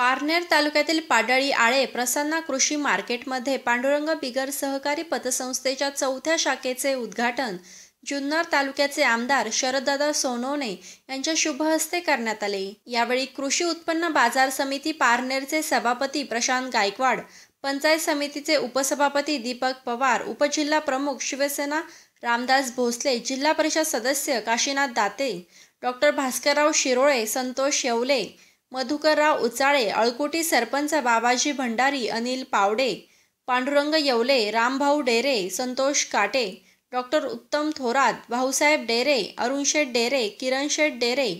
पारनेर तालुक्यातील पाडळी आळे प्रसन्ना कृषी मार्केटमध्ये पांडुरंग बिगर सहकारी पतसंस्थेच्या चौथ्या शाखेचे उद्घाटन. जुन्नर तालुक्याचे आमदार शरददादा सोनवणे यांच्या शुभहस्ते करण्यात आले. यावेळी कृषी उत्पन्न बाजार समिती पारनेरचे सभापती प्रशांत गायकवाड पंचायत समितीचे उपसभापती दीपक पवार उपजिल्हा प्रमुख शिवसेना रामदास भोसले जिल्हा परिषद सदस्य काशीनाथ दाते डॉक्टर भास्करराव शिरोळे संतोष येवले मधुकरराव उचाळे अळकुटी सरपंच बाबाजी भंडारी अनिल पावडे पांडुरंग येवले रामभाऊ डेरे संतोष काटे डॉक्टर उत्तम थोरात भाऊसाहेब डेरे अरुणशेठ डेरे किरणशेठ डेरे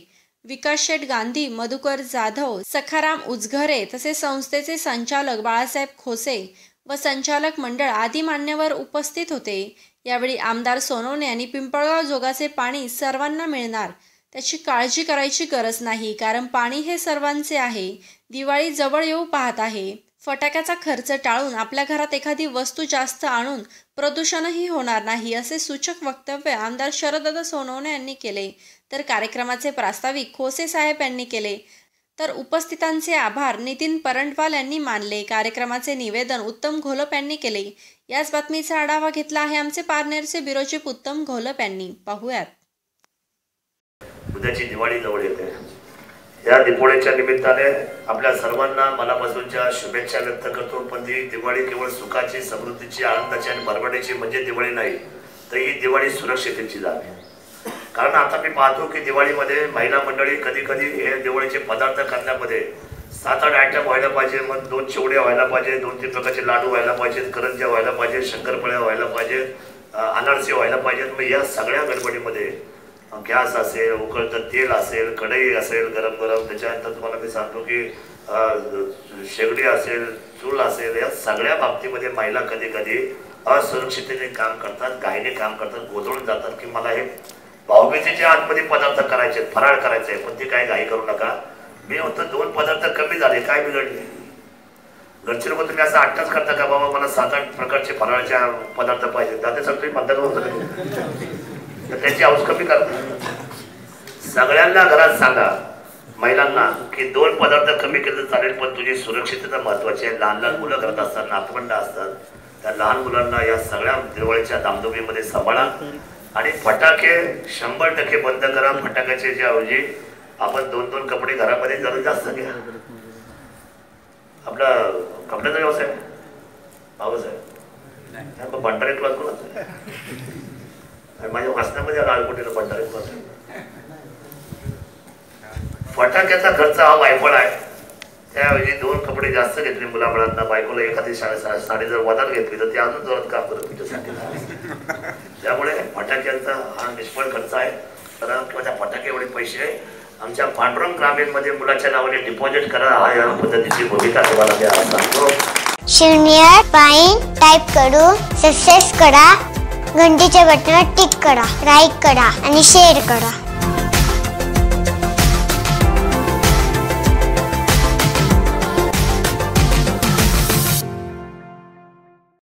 विकासशेठ गांधी मधुकर जाधव सखाराम उजघरे तसेच संस्थेचे संचालक बाळासाहेब खोसे व संचालक मंडळ आदी मान्यवर उपस्थित होते. यावेळी आमदार सोनवणे यांनी पिंपळगाव जोगाचे पाणी सर्वांना मिळणार. त्याची काळजी करायची गरज नाही कारण पाणी हे सर्वांचे आहे. दिवाळी जवळ येऊ पाहत आहे. फटाक्याचा खर्च टाळून आपल्या घरात एखादी वस्तू जास्त आणून प्रदूषणही होणार नाही असे सूचक वक्तव्य आमदार शरददा सोनवणे यांनी केले. तर कार्यक्रमाचे प्रास्ताविक खोसे साहेब यांनी केले. तर उपस्थितांचे आभार नितीन परंटवाल यांनी मानले. कार्यक्रमाचे निवेदन उत्तम घोलप यांनी केले. याच बातमीचा आढावा घेतला आहे आमचे पारनेरचे बिरोचिप उत्तम घोलप यांनी. पाहूयात. उद्याची दिवाळी जवळ येते. या दिपोळीच्या निमित्ताने आपल्या सर्वांना मनापासूनच्या शुभेच्छा व्यक्त करतो. पण ती दिवाळी केवळ सुखाची समृद्धीची आनंदाची आणि भरभटीची म्हणजे दिवाळी नाही तर ही दिवाळी सुरक्षितेची जावी कारण आता मी पाहतो की दिवाळीमध्ये महिला मंडळी कधी कधी हे दिवाळीचे पदार्थ करण्यामध्ये सात आठ आयटम व्हायला पाहिजे मग दोन चिवड्या व्हायला पाहिजे दोन तीन प्रकारचे लाडू व्हायला पाहिजेत करंज्या व्हायला पाहिजे शंकरपळ्या व्हायला पाहिजे अनारसे व्हायला पाहिजेत. मग या सगळ्या गडबडीमध्ये गॅस असेल उकळतं तेल असेल कढई असेल गरम गरम त्याच्यानंतर तुम्हाला मी सांगतो की शेगडी असेल चूल असेल या सगळ्या बाबतीमध्ये महिला कधी कधी असुरक्षिततेने काम करतात घाईने काम करतात गोधळून जातात की मला हे भाऊबीजेचे आतमध्ये पदार्थ करायचे फराळ करायचे पण ते काय घाई करू नका. मी होतं दोन पदार्थ कमी झाले काय बिघडले? घरचे लोक तुम्ही असं आठच करता का बाबा मला सात आठ प्रकारचे फराळच्या पदार्थ पाहिजे त्यासाठी तुम्ही बंद करून त्याची हौस कमी करता सगळ्यांना घरात सांगा महिलांना की दोन पदार्थ कमी केले चालेल पण तुझी सुरक्षितता महत्वाची आहे. लहान लहान मुलं करत असतात नातवंड असतात त्या लहान मुलांना या सगळ्या दिवाळीच्या दामदुबीमध्ये सांभाळा आणि फटाके शंभर टक्के बंद करा. फटाक्याचे जे ऐवजी आपण दोन दोन कपडे घरामध्ये जरा जास्त घ्या. आपला कपड्याचा व्यवसाय? आहे भंडारे क्लास कोणाचा आणि माझ्या वाचनामध्ये लालकोटीला भंडारे क्लास फटाक्याचा खर्च हा वायफळ आहे. त्याऐवजी दोन कपडे जास्त घेतले मुलामुळांना बायकोला एखादी साडी जर वदार घेतली तर ते अजून जोरात काम करत तुझ्यासाठी त्यामुळे फटाक्यांचा हा निष्फळ खर्च आहे. कारण किंवा त्या फटाके एवढे पैसे आमच्या पांडुरंग ग्रामीणमध्ये मुलाच्या नावाने डिपॉझिट करा. हा या पद्धतीची भूमिका तुम्हाला द्या सांगतो. शून्य पाईन टाईप करू. सक्सेस करा. घंटीच्या बटनात टिक करा लाईक करा आणि शेअर करा.